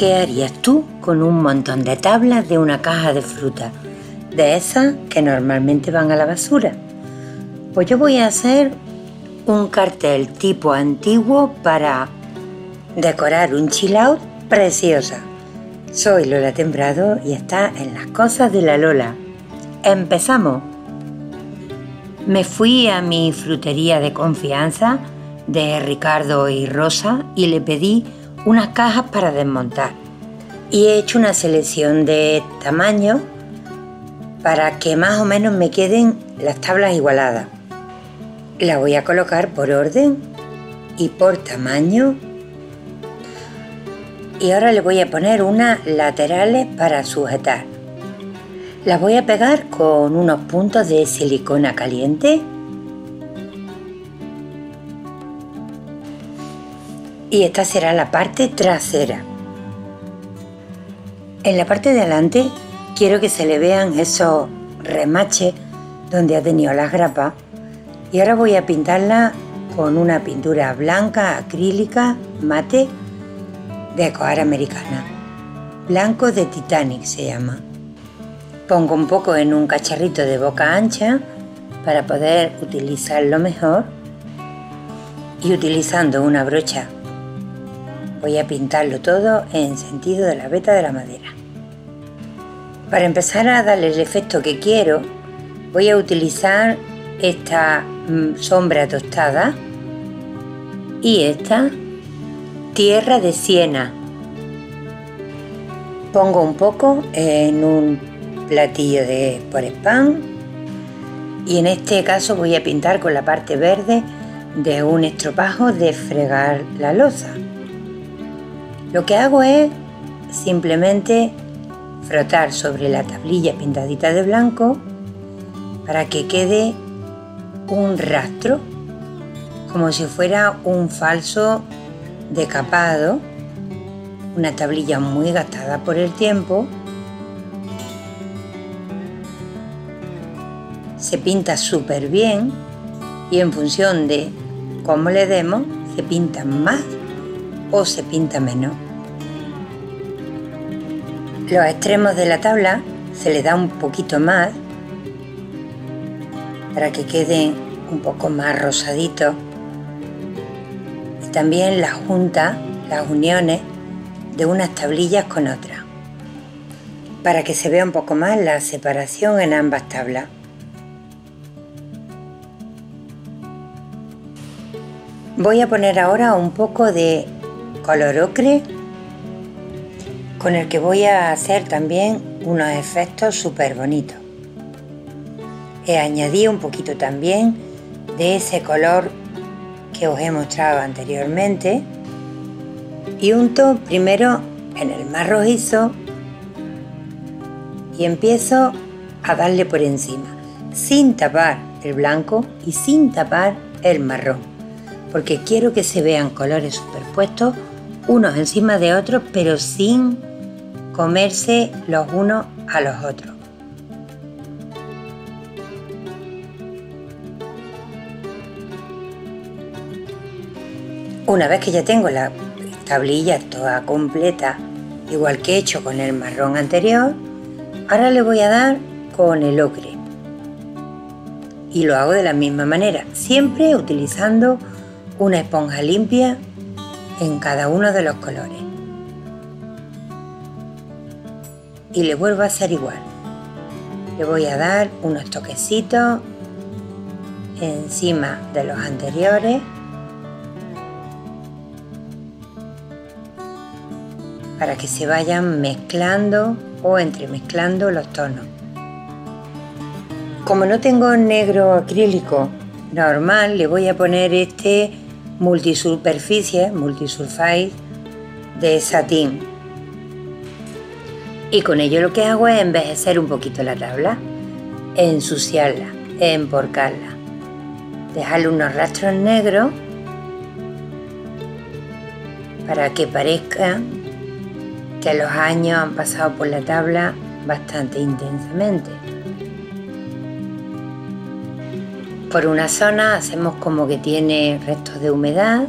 ¿Qué harías tú con un montón de tablas de una caja de fruta? De esas que normalmente van a la basura. Pues yo voy a hacer un cartel tipo antiguo para decorar un chill out preciosa. Soy Lola Tembrado y está en las cosas de la Lola. Empezamos. Me fui a mi frutería de confianza de Ricardo y Rosa y le pedí unas cajas para desmontar. Y he hecho una selección de tamaños para que más o menos me queden las tablas igualadas. La voy a colocar por orden y por tamaño. Y ahora le voy a poner unas laterales para sujetar. Las voy a pegar con unos puntos de silicona caliente y esta será la parte trasera. En la parte de adelante quiero que se le vean esos remaches donde ha tenido las grapas y ahora voy a pintarla con una pintura blanca acrílica mate de coar americana. Blanco de Titanic se llama. Pongo un poco en un cacharrito de boca ancha para poder utilizarlo mejor y utilizando una brocha Voy a pintarlo todo en sentido de la veta de la madera. Para empezar a darle el efecto que quiero, voy a utilizar esta mm, sombra tostada y esta tierra de siena. Pongo un poco en un platillo de por spam y en este caso voy a pintar con la parte verde de un estropajo de fregar la losa. Lo que hago es simplemente frotar sobre la tablilla pintadita de blanco para que quede un rastro, como si fuera un falso decapado, una tablilla muy gastada por el tiempo. Se pinta súper bien y en función de cómo le demos, se pinta más o se pinta menos. Los extremos de la tabla se le da un poquito más para que queden un poco más rosaditos. Y también la junta, las uniones de unas tablillas con otras, para que se vea un poco más la separación en ambas tablas. Voy a poner ahora un poco de color ocre con el que voy a hacer también unos efectos súper bonitos. He añadido un poquito también de ese color que os he mostrado anteriormente y unto primero en el más rojizo y empiezo a darle por encima sin tapar el blanco y sin tapar el marrón porque quiero que se vean colores superpuestos unos encima de otros, pero sin comerse los unos a los otros. Una vez que ya tengo la tablilla toda completa, igual que he hecho con el marrón anterior, ahora le voy a dar con el ocre. Y lo hago de la misma manera, siempre utilizando una esponja limpia en cada uno de los colores. Y le vuelvo a hacer igual. Le voy a dar unos toquecitos encima de los anteriores para que se vayan mezclando o entremezclando los tonos. Como no tengo negro acrílico normal, le voy a poner este multisuperficie, multisurface de satín. Y con ello lo que hago es envejecer un poquito la tabla, ensuciarla, emporcarla, dejarle unos rastros negros para que parezca que los años han pasado por la tabla bastante intensamente. Por una zona hacemos como que tiene restos de humedad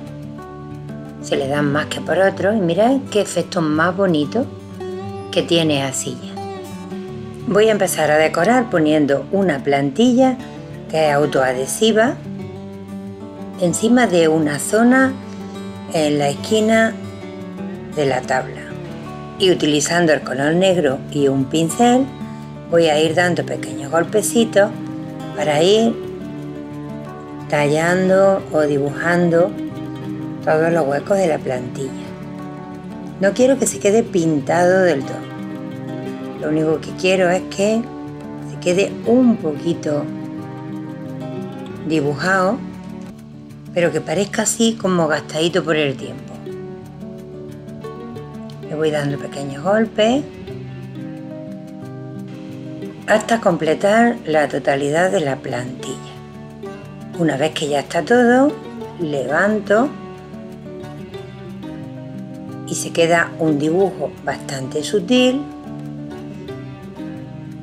se le dan más que por otros y mirad qué efecto más bonito que tiene así. Voy a empezar a decorar poniendo una plantilla que es autoadhesiva encima de una zona en la esquina de la tabla y utilizando el color negro y un pincel voy a ir dando pequeños golpecitos para ir tallando o dibujando todos los huecos de la plantilla. No quiero que se quede pintado del todo. Lo único que quiero es que se quede un poquito dibujado, pero que parezca así como gastadito por el tiempo. Le voy dando pequeños golpes hasta completar la totalidad de la plantilla. Una vez que ya está todo, levanto y se queda un dibujo bastante sutil,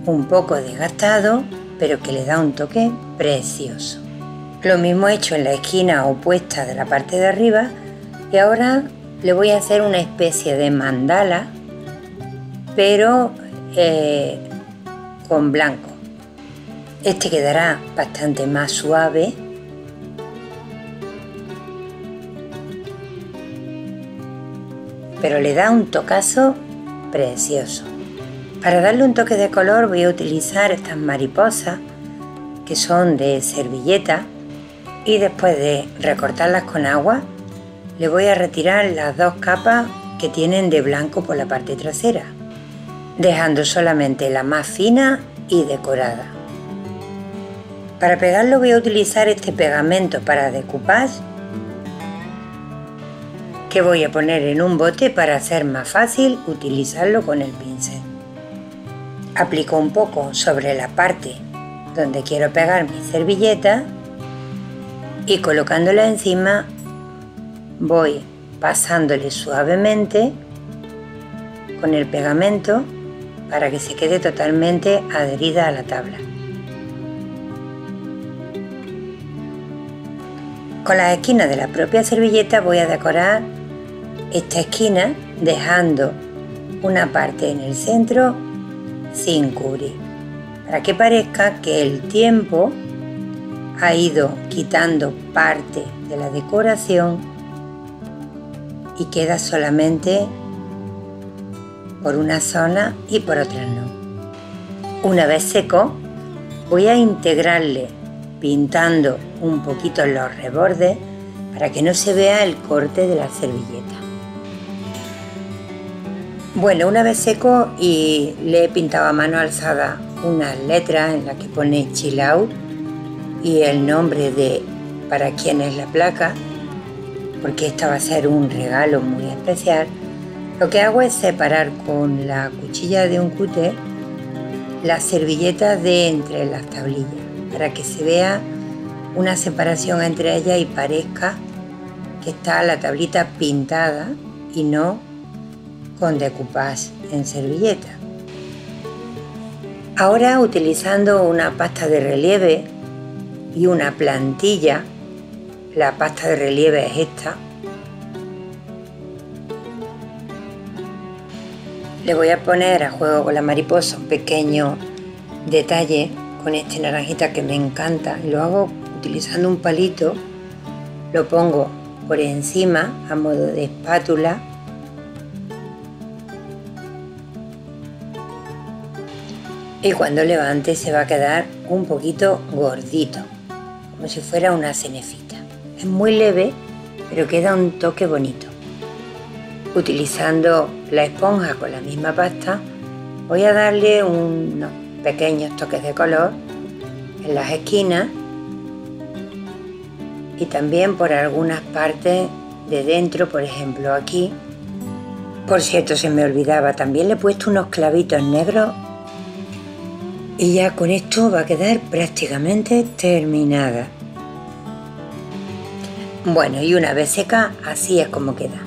un poco desgastado, pero que le da un toque precioso. Lo mismo he hecho en la esquina opuesta de la parte de arriba y ahora le voy a hacer una especie de mandala, pero eh, con blanco. Este quedará bastante más suave. Pero le da un tocazo precioso. Para darle un toque de color voy a utilizar estas mariposas que son de servilleta y después de recortarlas con agua le voy a retirar las dos capas que tienen de blanco por la parte trasera dejando solamente la más fina y decorada. Para pegarlo voy a utilizar este pegamento para decoupage que voy a poner en un bote para hacer más fácil utilizarlo con el pincel. Aplico un poco sobre la parte donde quiero pegar mi servilleta y colocándola encima voy pasándole suavemente con el pegamento para que se quede totalmente adherida a la tabla. Con las esquinas de la propia servilleta voy a decorar esta esquina dejando una parte en el centro sin cubrir, para que parezca que el tiempo ha ido quitando parte de la decoración y queda solamente por una zona y por otra no. Una vez seco, voy a integrarle pintando un poquito los rebordes para que no se vea el corte de la servilleta. Bueno, una vez seco y le he pintado a mano alzada unas letras en las que pone chill out y el nombre de para quién es la placa, porque esta va a ser un regalo muy especial. Lo que hago es separar con la cuchilla de un cúter las servilletas de entre las tablillas para que se vea una separación entre ellas y parezca que está la tablita pintada y no con decoupage en servilleta. Ahora utilizando una pasta de relieve y una plantilla, la pasta de relieve es esta, Le voy a poner a juego con la mariposa un pequeño detalle con este naranjita que me encanta. Lo hago utilizando un palito, lo pongo por encima a modo de espátula y cuando levante se va a quedar un poquito gordito, como si fuera una cenefita. Es muy leve, pero queda un toque bonito. Utilizando la esponja con la misma pasta, voy a darle unos pequeños toques de color en las esquinas y también por algunas partes de dentro, por ejemplo aquí. Por cierto, se me olvidaba, también le he puesto unos clavitos negros y ya con esto va a quedar prácticamente terminada. Bueno, y una vez seca, así es como queda.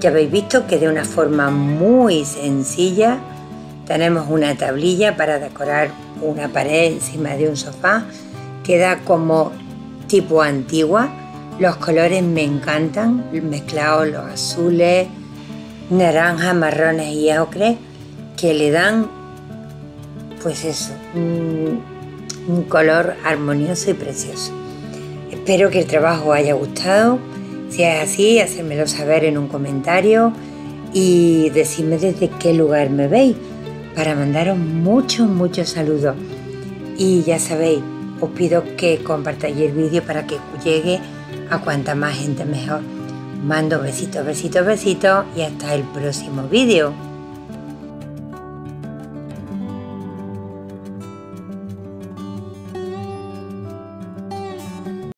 Ya habéis visto que de una forma muy sencilla tenemos una tablilla para decorar una pared encima de un sofá. Queda como tipo antigua, Los colores me encantan, mezclados los azules, naranjas, marrones y ocre, que le dan, pues eso, un, color armonioso y precioso. Espero que el trabajo haya gustado. Si es así, hacérmelo saber en un comentario y decidme desde qué lugar me veis para mandaros muchos, muchos saludos. Y ya sabéis, os pido que compartáis el vídeo para que llegue a cuanta más gente mejor. Mando besitos, besitos, besitos y hasta el próximo vídeo.